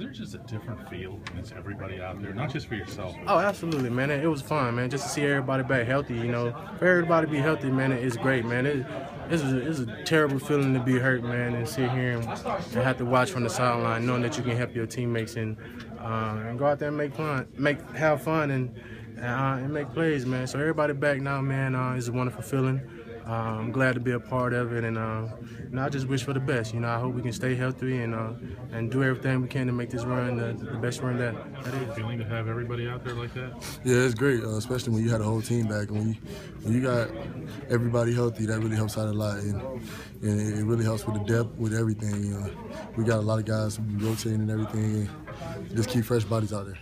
a different feel when it's everybody out there, not just for yourself? Oh, absolutely, man. It, it was fun, man. Just to see everybody back healthy, you know. For everybody to be healthy, man, it's great, man. It, it's, a, it's a terrible feeling to be hurt, man, and sit here and, and have to watch from the sideline, knowing that you can help your teammates and uh, and go out there and make fun, make have fun and uh, and make plays, man. So everybody back now, man, uh, is a wonderful feeling. Uh, I'm glad to be a part of it, and uh, you know, I just wish for the best. You know, I hope we can stay healthy and uh, and do everything we can to make this run the, the best run that that is. Feeling to have everybody out there like that? Yeah, it's great, uh, especially when you had a whole team back. And when you when you got everybody healthy, that really helps out a lot, and, and it really helps with the depth, with everything. You know, we got a lot of guys rotating and everything, and just keep fresh bodies out there.